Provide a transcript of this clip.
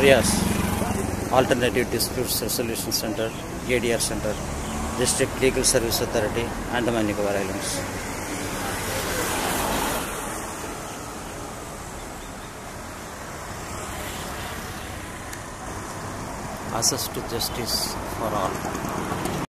RIAS, Alternative Disputes Resolution Center, ADR Center, District Legal Service Authority, Andaman Nicobar Islands. Access to justice for all.